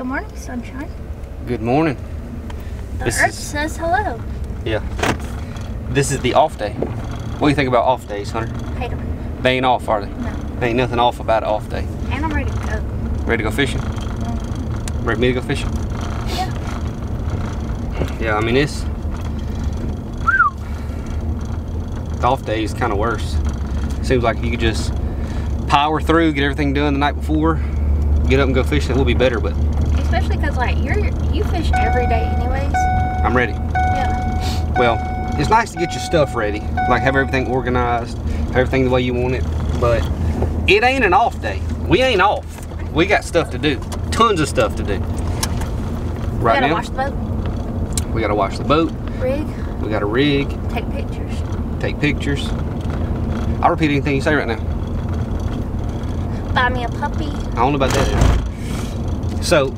Good morning, sunshine. Good morning. The This earth is- says hello. Yeah. This is the off day. What do you think about off days, Hunter? Hate 'em. They ain't off, are they? No. Ain't nothing off about an off day. And I'm ready to go. Ready to go fishing? Mm-hmm. Ready me to go fishing? Yeah. Yeah, I mean it's the off day is kind of worse. Seems like you could just power through, get everything done the night before, get up and go fishing. It will be better, but Especially because like you're you fish every day anyways. I'm ready. Yeah. Well, it's nice to get your stuff ready, like have everything organized, have everything the way you want it. But it ain't an off day. We ain't off. We got stuff to do, tons of stuff to do. Right we gotta now, wash the boat, we gotta wash the boat. rig, We got to rig, take pictures. take pictures. I'll repeat anything you say right now. Buy me a puppy. I don't know about that. So,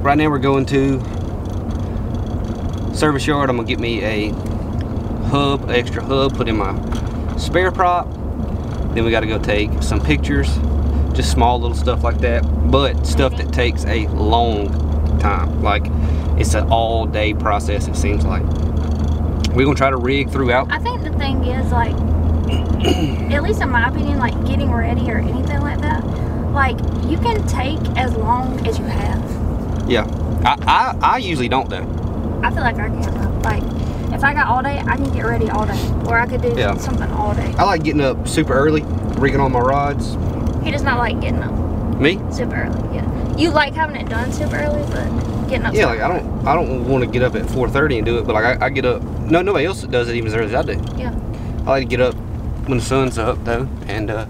right now we're going to service yard. I'm gonna get me a hub, extra hub, put in my spare prop. Then we got to go take some pictures, just small little stuff like that, but stuff that takes a long time. Like it's an all-day process. It seems like we're gonna try to rig throughout. I think the thing is like, at least in my opinion, like getting ready or anything like that, like you can take as long as you have. Yeah, I I, I usually don't though. I feel like I can. Like if I got all day, I can get ready all day, or I could do Yeah. something all day. I like getting up super early, rigging on my rods. He does not like getting up Me? super early. Yeah, you like having it done super early, but getting up. Yeah, like I don't I don't want to get up at 4:30 and do it, but like I, I get up. No, nobody else does it even as early as I do. Yeah. I like to get up when the sun's up though, and uh,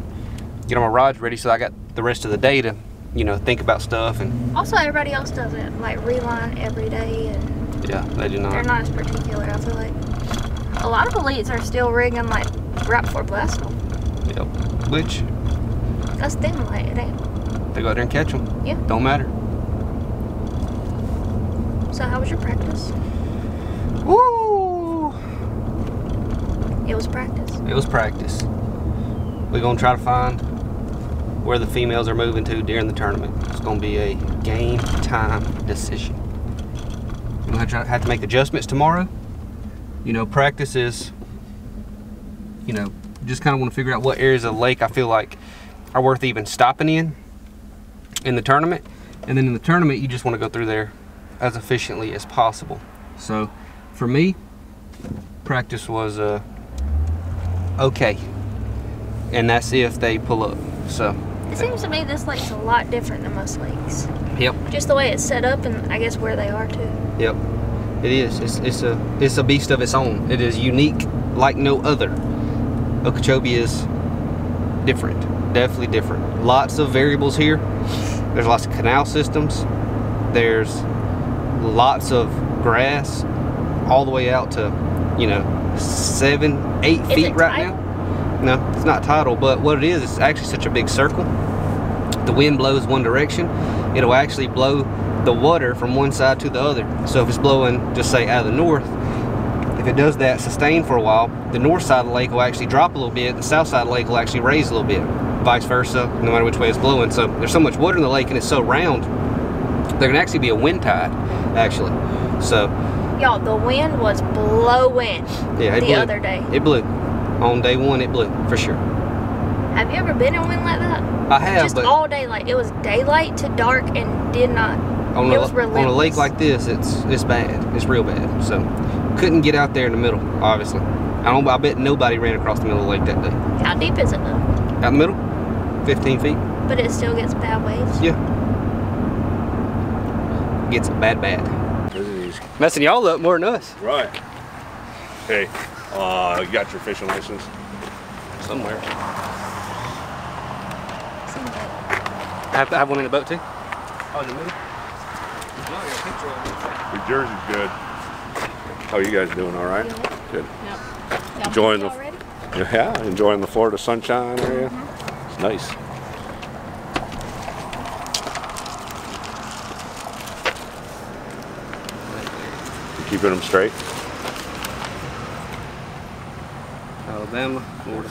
get all my rods ready so I got the rest of the day to, you know, think about stuff and Also, everybody else does it, like reline every day, and yeah, they do not. they're not. as particular. I feel like a lot of elites are still rigging like right before blast them. Yep. Which That's them, like it ain't. they go out there and catch them. Yeah. Don't matter. So how was your practice? Woo! It was practice. It was practice. We're gonna try to find where the females are moving to during the tournament. It's gonna be a game time decision. We're gonna have to make adjustments tomorrow. You know, practice is, you know, just kind of want to figure out what areas of the lake I feel like are worth even stopping in in the tournament. And then in the tournament, you just want to go through there as efficiently as possible. So, for me, practice was uh, okay. And that's if they pull up. So, It seems to me this lake's a lot different than most lakes. yep, Just the way it's set up, and I guess where they are too. yep. It is. It's, it's a it's a beast of its own. It is unique like no other. Okeechobee is different. Definitely different. Lots of variables here. There's lots of canal systems. There's lots of grass all the way out to, you know, seven, eight Is feet right tidal? now. No, it's not tidal, but what it is, it's actually such a big circle. The wind blows one direction, it'll actually blow the water from one side to the other. So if it's blowing, just say out of the north, if it does that sustained for a while, the north side of the lake will actually drop a little bit, the south side of the lake will actually raise a little bit, vice versa, no matter which way it's blowing. So there's so much water in the lake and it's so round, there can actually be a wind tide, actually. So Y'all, the wind was blowing yeah, the blew. other day. It blew. On day one, it blew for sure. Have you ever been in wind like that? I have, Just but all day, like it was daylight to dark and did not. on it a, was on a lake like this, it's it's bad. It's real bad. So couldn't get out there in the middle, obviously. I don't. I bet nobody ran across the middle of the lake that day. How deep is it though? Out in the middle, 15 feet. But it still gets bad waves. Yeah. Gets bad, bad. Messing y'all up more than us. Right. Hey, uh, you got your fishing license? Somewhere. I have, I have one in the boat too. Oh, in the middle. Your jersey's good. How are you guys doing? All right? Good. Y'all Enjoying the- ready? Yeah, enjoying the Florida sunshine area. It's nice. You keeping them straight? Alabama, Florida.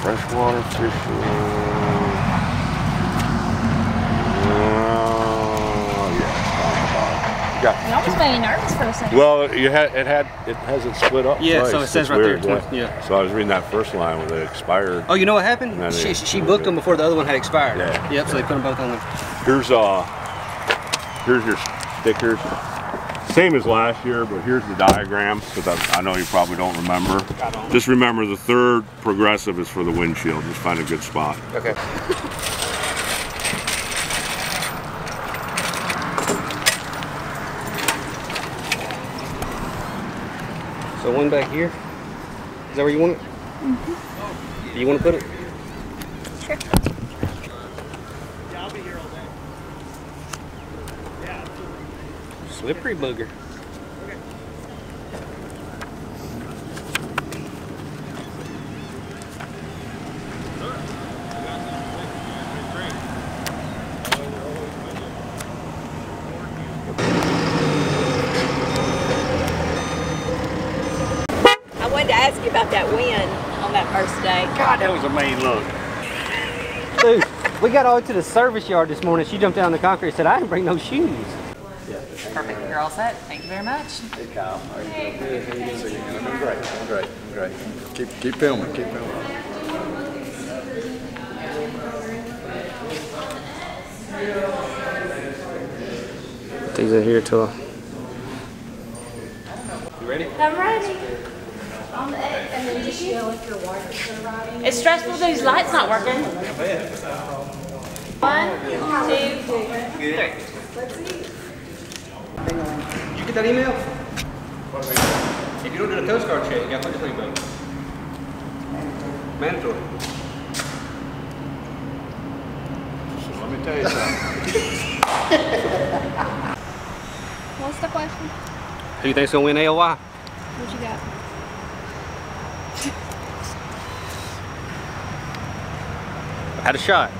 Freshwater fishing. Uh, yeah. Y'all was being nervous for a second. Well, you had it had it has it split up. Yeah, twice. so it says it's right weird, there. yeah. So I was reading that first line when it expired. Oh, you know what happened? She, she booked them before the other one had expired. Yeah. Yep. Yeah. So they put them both on there. Here's uh, here's your stickers. Same as last year, but here's the diagram because I, I know you probably don't remember. Just remember the third progressive is for the windshield. Just find a good spot. Okay. So one back here. Is that where you want it? Mm-hmm. Do you want to put it? Sure. Slippery booger. I wanted to ask you about that wind on that first day. God, that was a mean look. Dude, we got all the way to the service yard this morning. She jumped down the concrete and said, I didn't bring no shoes. Perfect. You're all set. Thank you very much. Hey Kyle, how are you doing? Good. How you doing? I'm doing great. I'm great. I'm great. Keep keep filming. Keep filming. These are here till. You ready? I'm ready. It's stressful. These lights not working. One, two, three. Did you get that email? If you don't do the Coast Guard check, you got to put your thing back. Mandatory. Let me tell you something. What's the question? Who you think's gonna win AOY? What you got? I Had a shot.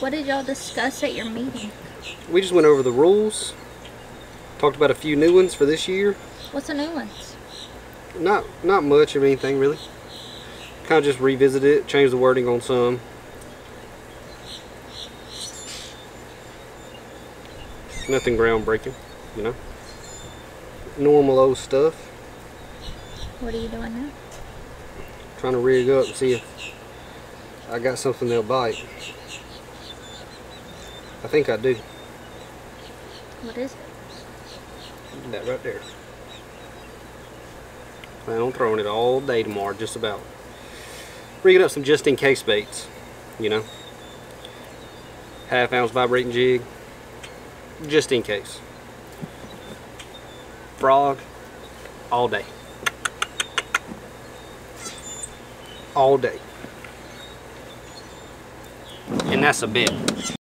What did y'all discuss at your meeting? We just went over the rules. Talked about a few new ones for this year. What's the new ones? Not not much of anything really. Kind of just revisited it, changed the wording on some. Nothing groundbreaking, you know. Normal old stuff. What are you doing now? Trying to rig up and see if I got something they'll bite. I think I do. What is it? That right there. Plan on throwing it all day tomorrow, just about. Rigging up some just in case baits, you know. Half ounce vibrating jig, just in case. Frog, all day. All day. And that's a bit.